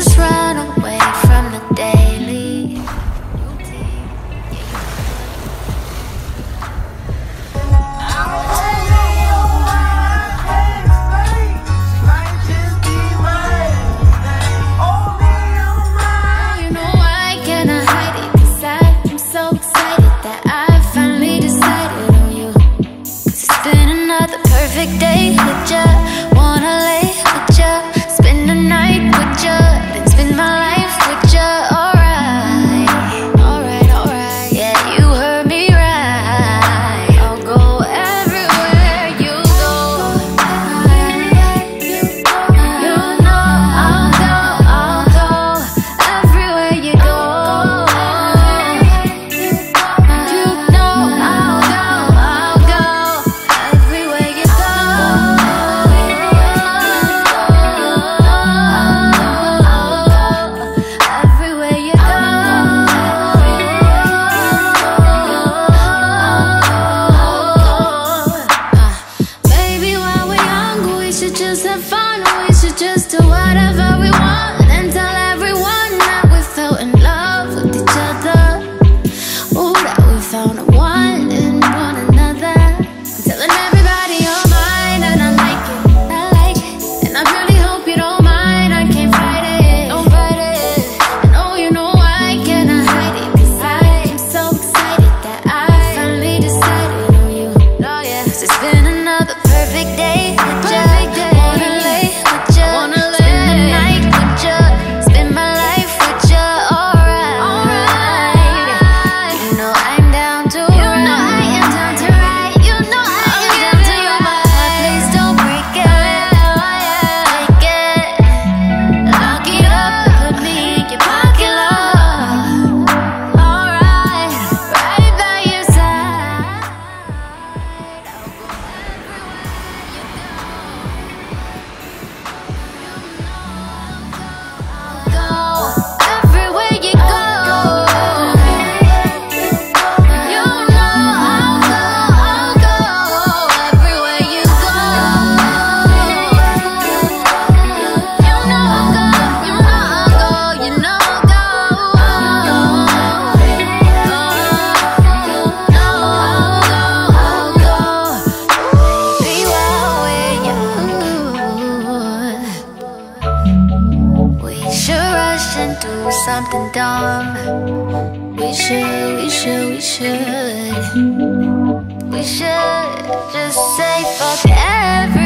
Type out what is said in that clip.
just right. and dumb. We should, we should, we should. We should just say fuck everything.